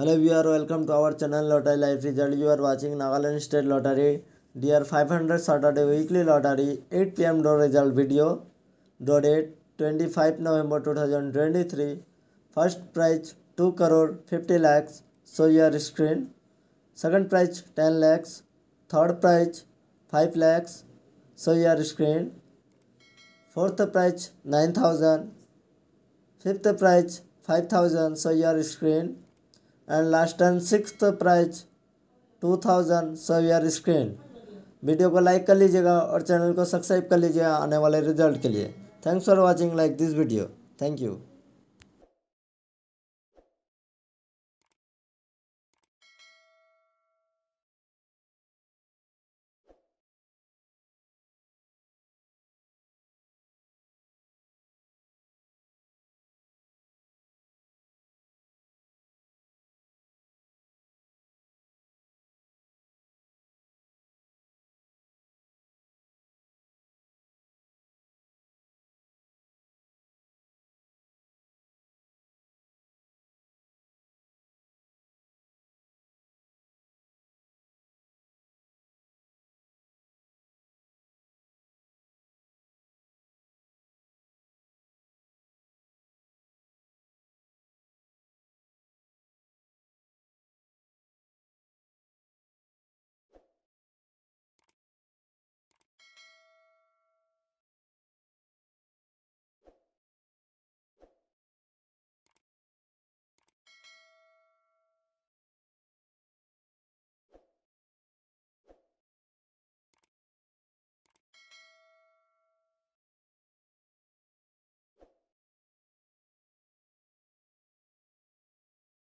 Hello viewer, welcome to our channel Lottery Life Result. You are watching Nagaland State Lottery. Dear 500 Saturday Weekly Lottery 8 PM draw result video. Draw date 25 November 2023. First prize 2 crore 50 lakhs. Show your screen. Second prize 10 lakhs. Third prize 5 lakhs. Show your screen. Fourth prize 9,000. Fifth prize 5,000. Show your screen. and last time sixth prize two thousand severe screen video को like कर लीजिएगा और channel को subscribe कर लीजिएगा आने वाले result के लिए thanks for watching like this video thank you